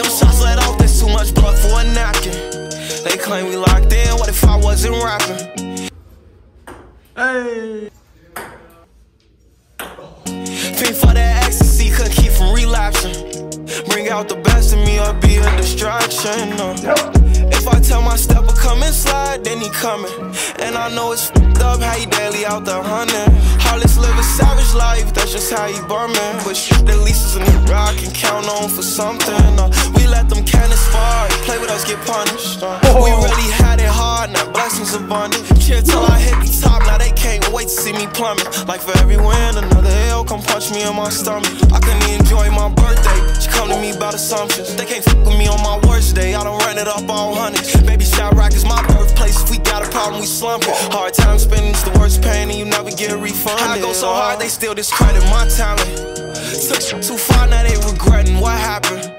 Them shots let off, that's too much blood for a napkin. They claim we locked in, what if I wasn't rapping? Hey. Fiend for that ecstasy, couldn't keep from relapsing. Bring out the best in me or be a distraction. No. If I tell my stepper come and slide, then he coming. And I know it's up how he daily out there hunting. Heartless live a savage life, that's just how he bumming. But shit, at least is a nigga I can count on for something. Uh, we let them cannons fire, play with us, get punished. Uh, we really had it hard, now blessings abundant. Chill till I hit the top, now they can't wait to see me plummet. Like for every win, another L come punch me in my stomach. I couldn't enjoy my birthday, she come to me about assumptions. They can't fuck with me on my worst day, I don't run it up all hundreds. Baby, Shot Rock is my birthplace, if we problem, we slumping. Hard time spending is the worst pain, and you never get refunded. I go so hard, they still discredit my talent. Took too far, now they regretting what happened.